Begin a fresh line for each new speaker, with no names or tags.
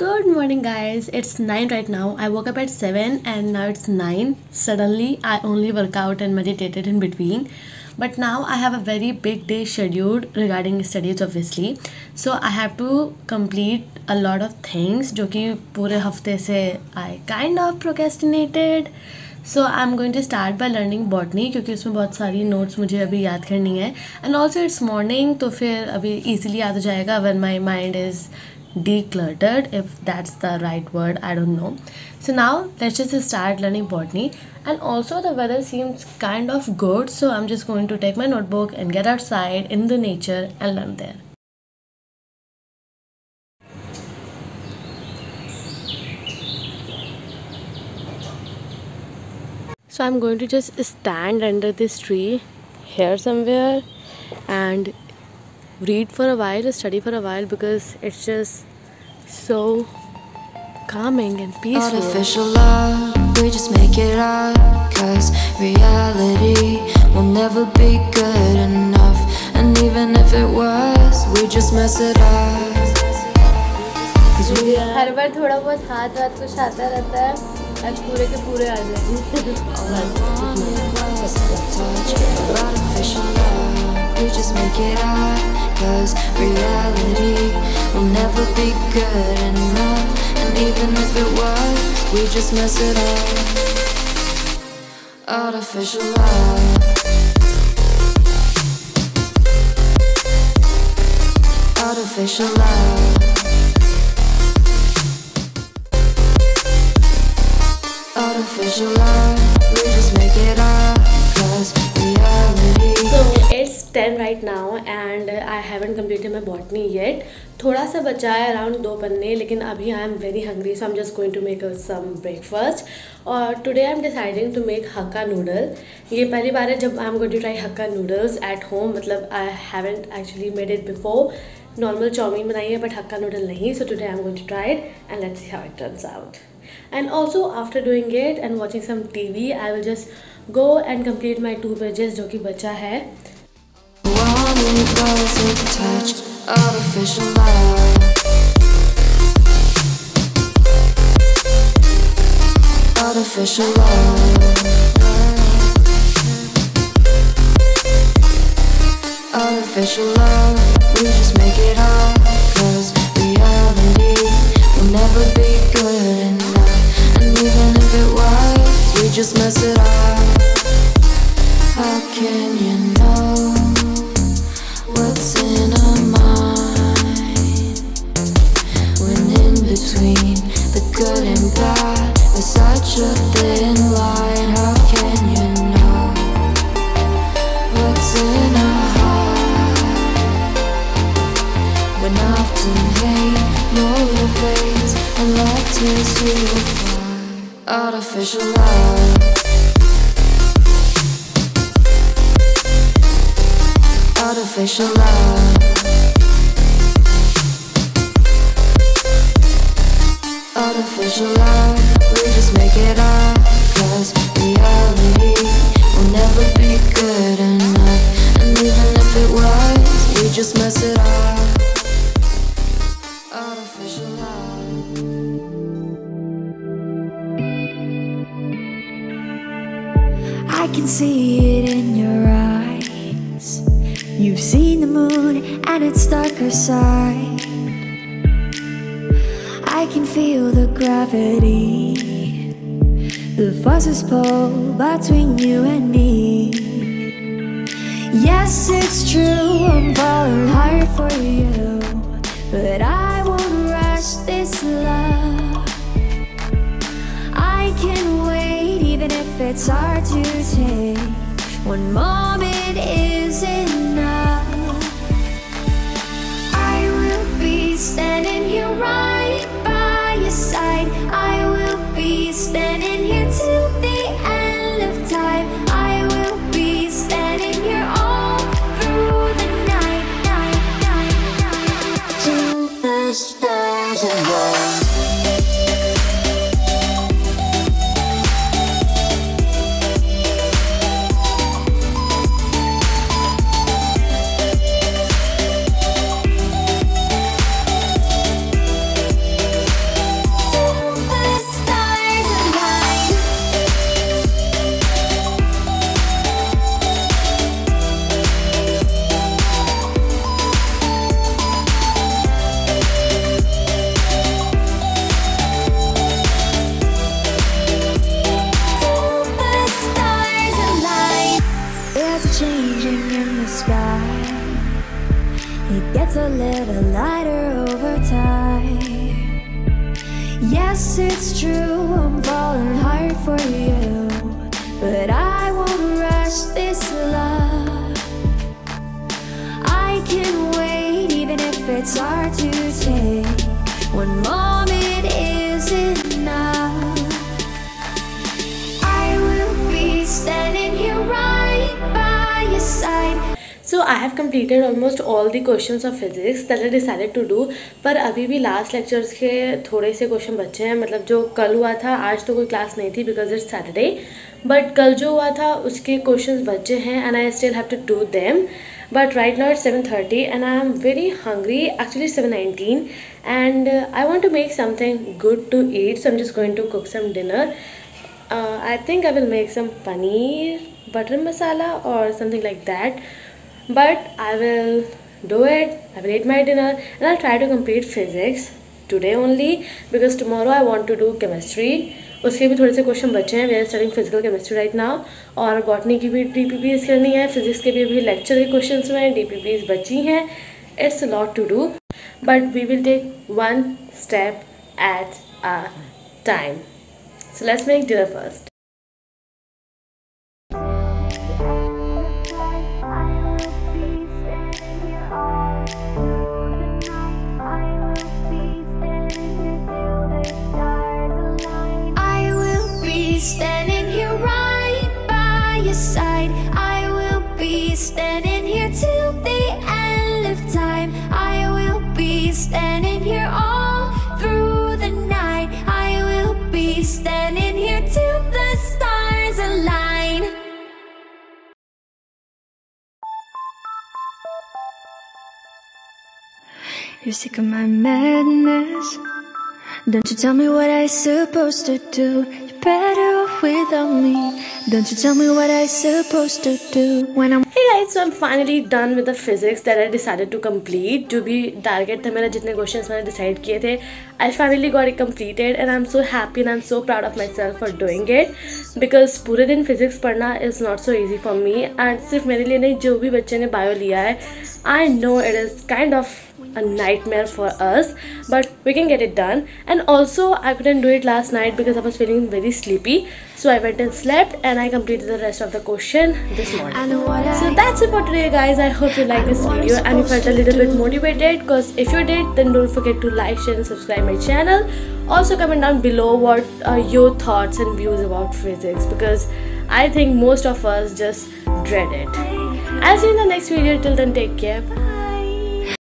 Good morning guys it's nine right now I work up at seven and now it's nine suddenly I only workout and meditated in between but now I have a very big day scheduled regarding studies obviously so I have to complete a lot of things जो कि पूरे हफ़्ते से I kind of procrastinated so I am going to start by learning botany क्योंकि उसमें बहुत सारी notes मुझे अभी याद करनी है. एंड ऑल्सो इट्स मॉर्निंग तो फिर अभी ईजिली याद हो जाएगा when my mind is decluttered if that's the right word i don't know. So now let's just start learning botany. And also the weather seems kind of good so i'm just going to take my notebook and get outside in the nature and learn there. So i'm going to just stand under this tree here somewhere and read for a while study for a while because it's just so calming and peaceful
Artificial love, we just make it up Cause reality will never be good enough And even if it was, we just mess it up Cause we are
हर बार थोड़ा बहुत हाथ वाथ कुछ आता रहता है आज पूरे के पूरे आ जाए
Cause reality will never be good enough. And even if it was, we just mess it up. Artificial love. Artificial love
10 right now and I haven't completed my botany yet. थोड़ा सा बचा है अराउंड दो पन्ने, लेकिन अभी I am very hungry so I am just going to make some breakfast और today I am deciding to make hakka noodle ये पहली बार है जब I am going to try hakka noodles at home मतलब I haven't actually made it before normal chow mein बनाई है but hakka noodle नहीं so today I am going to try it and let's see how it turns out and also after doing it and watching some tv i will just go and complete my two pages जो कि बचा है.
Touch artificial love Artificial love Artificial love between the good and bad there's such a thin line? How can you know what's in our heart when often hate motivates and love tears you? Artificial love. artificial love Artificial love, we just make it up Cause reality will never be good enough And even if it was, we just mess it up Artificial love
I can see it in your eyes. You've seen the moon and its darker side. I can feel the gravity, the forces pull between you and me. Yes, it's true, I'm falling hard for you, but I won't rush this love. I can wait even if it's hard to take. One moment is little lighter over time. Yes, it's true, I'm falling hard for you But I won't rush this love. I can wait even if it's hard to take I
have completed almost all the question of physics that I decided to do पर अभी भी last lectures के थोड़े से question बचे हैं। मतलब जो कल हुआ था, आज तो कोई क्लास नहीं थी बिकॉज़ इट्स सैटरडे बट कल जो हुआ था, उसके क्वेश्चन बचे हैं and I still have to do them but right now seven thirty and I am very hungry actually seven nineteen and I want to make something good to eat so am just going to cook some dinner I think I will make some paneer butter masala और something like that but i will do it i will eat my dinner and i'll try to complete physics today only because tomorrow i want to do chemistry उसके भी थोड़े से question बचे हैं we are studying physical chemistry right now और botany की भी D P Ps करनी है फिजिक्स के भी अभी लेक्चर के क्वेश्चन हुए हैं डी पी पीज बची हैं it's lot to do but we will take one step at a time so let's make dinner first
You're sick of my madness. Don't you tell me what I supposed to do. You're better off without me. Don't you tell me what I supposed to do when I'm
Hey guys, so I'm finally done with the physics that I decided to complete. जो भी target था मेरा जितने questions मैंने decide किए थे I finally got it completed and I'm so happy and I'm so proud of myself for doing it because पूरे दिन physics पढ़ना is not so easy for me and सिर्फ मेरे लिए नहीं जो भी बच्चे ने bio लिया है I know it is kind of a nightmare for us but we can get it done. And also i couldn't do it last night because i was feeling very sleepy. So i went and slept and i completed the rest of the question this morning.
I know what I
so that's it for today guys. I hope you liked this video and you felt a little bit motivated because if you did then don't forget to like share and subscribe my channel. Also comment down below what are your thoughts and views about physics because i think most of us just dread it. I'll see you in the next video. Till then take care. Bye